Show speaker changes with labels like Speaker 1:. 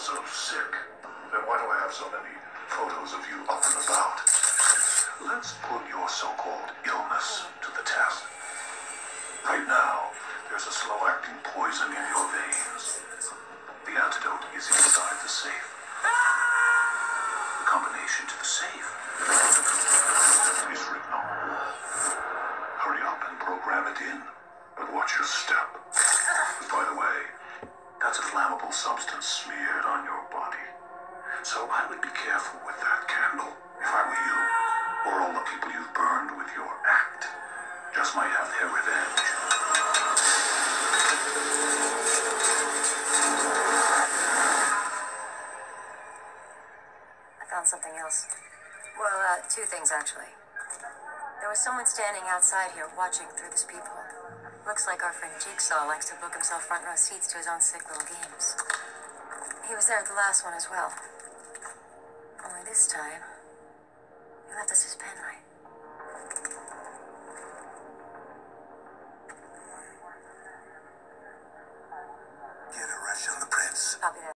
Speaker 1: so sick. Then why do I have so many photos of you up and about? Let's put your so-called illness to the test. Right now, there's a slow-acting poison in your veins. The antidote is inside the safe. The combination to the safe is written on the wall. Hurry up and program it in, but watch your flammable substance smeared on your body. So I would be careful with that candle if I were you, or all the people you've burned with your act. Just might have their revenge.
Speaker 2: I found something else. Well, uh, two things actually. There was someone standing outside here watching through this peephole. Looks like our friend Jigsaw likes to book himself front row seats to his own sick little games. He was there at the last one as well. Only this time, he left us his penlight.
Speaker 1: Get a rush on the prints.
Speaker 2: Copy that.